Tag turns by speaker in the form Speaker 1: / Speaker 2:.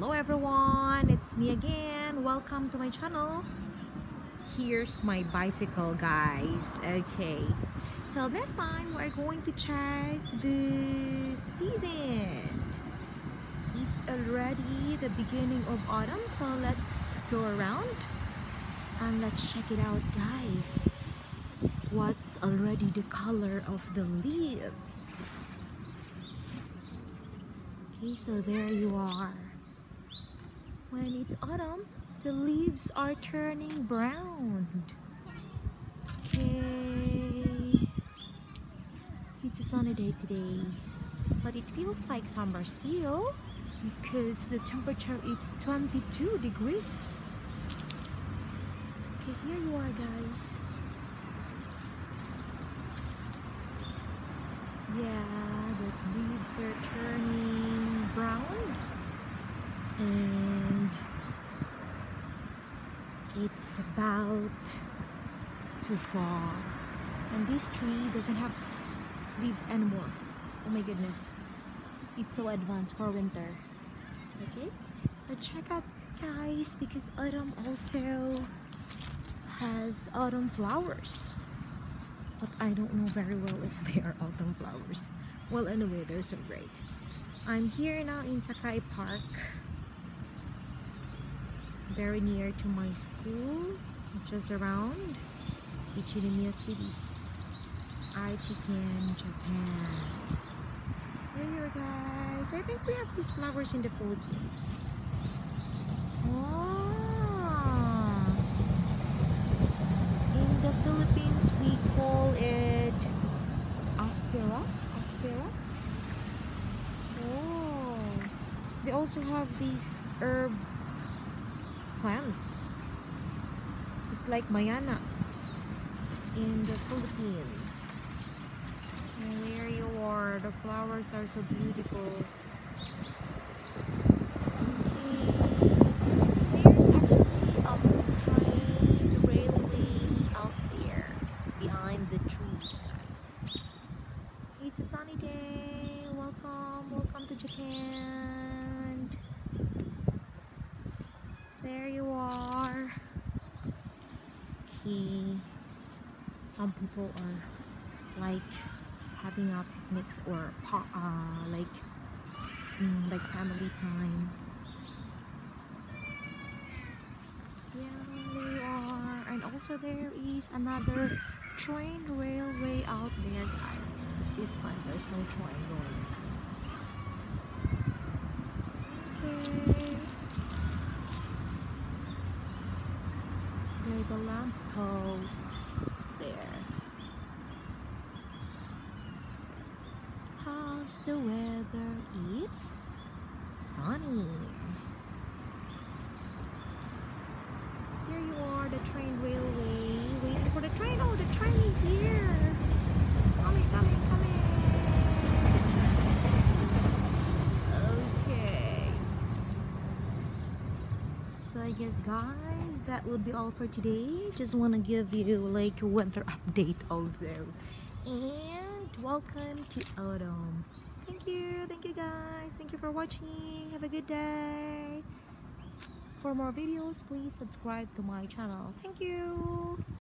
Speaker 1: Hello everyone, it's me again. Welcome to my channel. Here's my bicycle guys. Okay, so this time we're going to check the season. It's already the beginning of autumn, so let's go around and let's check it out guys. What's already the color of the leaves? Okay, so there you are. When it's autumn, the leaves are turning brown. Okay. It's a sunny day today, but it feels like summer still because the temperature is 22 degrees. Okay, here you are guys. Yeah, the leaves are turning brown and it's about to fall. And this tree doesn't have leaves anymore. Oh my goodness. It's so advanced for winter. Okay? But check out guys because autumn also has autumn flowers. But I don't know very well if they are autumn flowers. Well anyway they're so great. I'm here now in Sakai Park very near to my school which is around Ichinomiya City. Aichiken, Japan. Here you are guys. I think we have these flowers in the Philippines. Oh. in the Philippines we call it aspera. Aspera. Oh. They also have these herb plants. It's like Mayana in the Philippines. And you are. The flowers are so beautiful. It's a sunny day. Welcome, welcome to Japan there you are okay some people are like having a picnic or uh, like mm, like family time. Yeah there you are. And also there is another train railway out there guys. But this time there's no train going. Okay there's a lamp post there. How's the weather? It's sunny. Here you are, the train railway. Waiting for the train. Oh, the train is here. Coming, coming, coming. Okay. I guess guys that would be all for today. Just want to give you like a weather update also. And welcome to autumn. Thank you thank you guys. Thank you for watching. Have a good day. For more videos please subscribe to my channel. Thank you